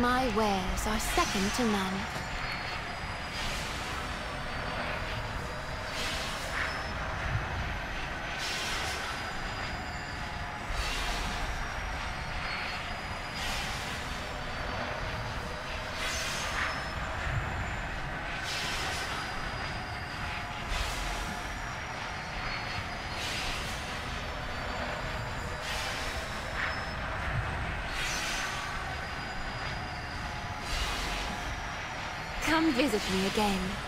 My wares are second to none. Come visit me again.